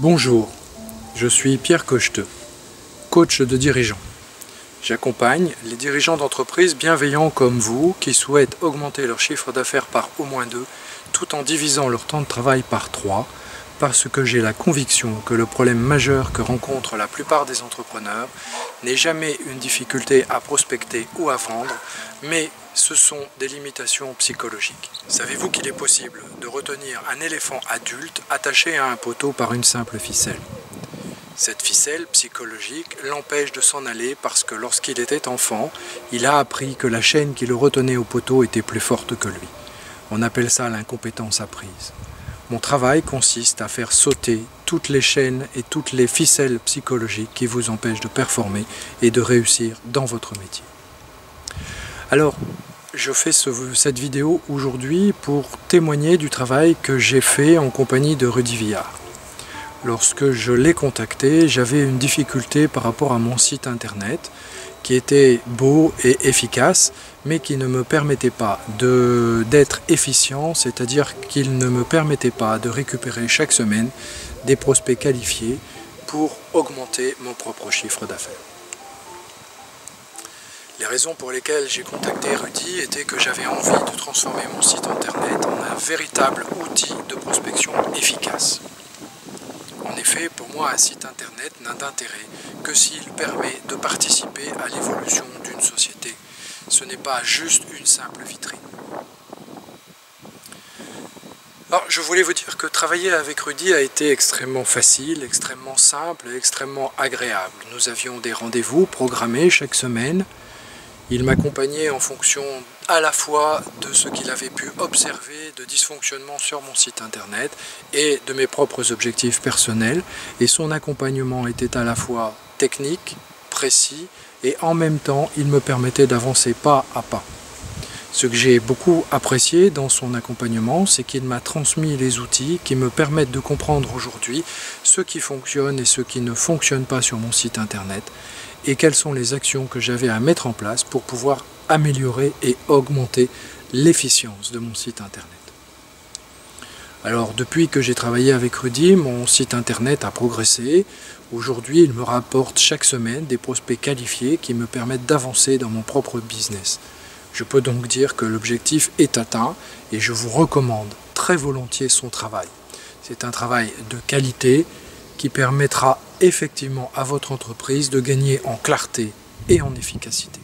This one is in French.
Bonjour, je suis Pierre Cocheteux, coach de dirigeants. J'accompagne les dirigeants d'entreprises bienveillants comme vous qui souhaitent augmenter leur chiffre d'affaires par au moins deux tout en divisant leur temps de travail par trois parce que j'ai la conviction que le problème majeur que rencontrent la plupart des entrepreneurs n'est jamais une difficulté à prospecter ou à vendre, mais ce sont des limitations psychologiques. Savez-vous qu'il est possible de retenir un éléphant adulte attaché à un poteau par une simple ficelle? Cette ficelle psychologique l'empêche de s'en aller parce que lorsqu'il était enfant, il a appris que la chaîne qui le retenait au poteau était plus forte que lui. On appelle ça l'incompétence apprise. Mon travail consiste à faire sauter toutes les chaînes et toutes les ficelles psychologiques qui vous empêchent de performer et de réussir dans votre métier. Alors, je fais cette vidéo aujourd'hui pour témoigner du travail que j'ai fait en compagnie de Rudy Villard. Lorsque je l'ai contacté, j'avais une difficulté par rapport à mon site internet qui était beau et efficace, mais qui ne me permettait pas d'être efficient, c'est-à-dire qu'il ne me permettait pas de récupérer chaque semaine des prospects qualifiés pour augmenter mon propre chiffre d'affaires. Les raisons pour lesquelles j'ai contacté Rudy étaient que j'avais envie de transformer mon site internet en un véritable outil de prospection efficace. En effet, pour moi, un site internet n'a d'intérêt que s'il permet de participer à l'évolution d'une société. Ce n'est pas juste une simple vitrine. Alors, je voulais vous dire que travailler avec Rudy a été extrêmement facile, extrêmement simple et extrêmement agréable. Nous avions des rendez-vous programmés chaque semaine. Il m'accompagnait en fonction à la fois de ce qu'il avait pu observer de dysfonctionnement sur mon site internet et de mes propres objectifs personnels. Et son accompagnement était à la fois technique, précis et en même temps il me permettait d'avancer pas à pas. Ce que j'ai beaucoup apprécié dans son accompagnement, c'est qu'il m'a transmis les outils qui me permettent de comprendre aujourd'hui ce qui fonctionne et ce qui ne fonctionne pas sur mon site internet et quelles sont les actions que j'avais à mettre en place pour pouvoir améliorer et augmenter l'efficience de mon site internet. Alors depuis que j'ai travaillé avec Rudy, mon site internet a progressé. Aujourd'hui, il me rapporte chaque semaine des prospects qualifiés qui me permettent d'avancer dans mon propre business. Je peux donc dire que l'objectif est atteint et je vous recommande très volontiers son travail. C'est un travail de qualité qui permettra effectivement à votre entreprise de gagner en clarté et en efficacité.